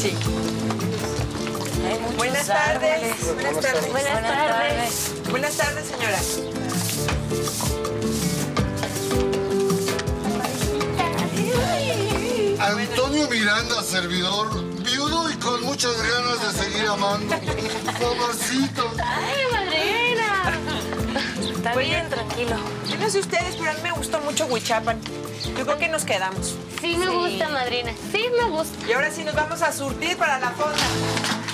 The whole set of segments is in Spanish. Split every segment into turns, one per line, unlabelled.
Sí.
Hay
Buenas tardes. Buenas tardes.
Buenas tardes.
Buenas tardes, señora.
Antonio Miranda, servidor, viudo y con muchas ganas de seguir amando. Mamacito.
¡Ay, madrina! Está bien, tranquilo.
Yo no sé ustedes, pero a mí me gustó mucho Huichapan. Yo creo que nos quedamos.
Sí me gusta, madrina. Sí me gusta.
Y ahora sí nos vamos a surtir para la fonda.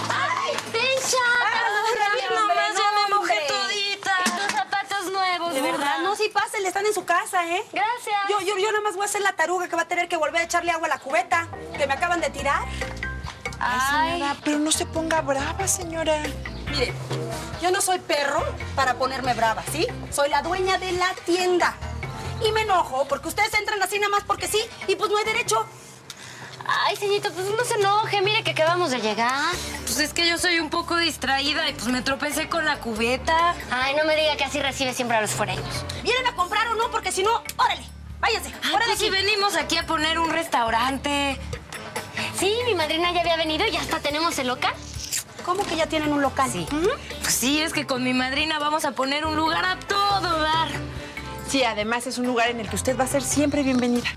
¡Ay, Tencha!
Ay, nomás, ya me mojé todita.
Y tus zapatos nuevos,
De verdad, no, sí, pásale, están en su casa, ¿eh?
Gracias.
Yo, yo, yo nada más voy a hacer la taruga que va a tener que volver a echarle agua a la cubeta que me acaban de tirar.
Ay,
Señora, pero no se ponga brava, señora.
Mire, yo no soy perro para ponerme brava, ¿sí? Soy la dueña de la tienda. Y me enojo porque ustedes entran así nada más porque sí y pues no hay derecho.
ay, señorita, pues no se enoje. Mire que acabamos de llegar.
Pues es que yo soy un poco distraída y pues me tropecé con la cubeta.
Ay, no me diga que así recibe siempre a los foreños.
¿Vienen a comprar o no? Porque si no, órale, váyanse,
Ay,
fuera de
pues si venimos aquí a poner un restaurante.
Sí, mi madrina ya había venido y ya hasta tenemos el local.
¿Cómo que ya tienen un local?
Sí. Pues sí, es que con mi madrina vamos a poner un lugar a todo dar.
Sí, además es un lugar en el que usted va a ser siempre bienvenida.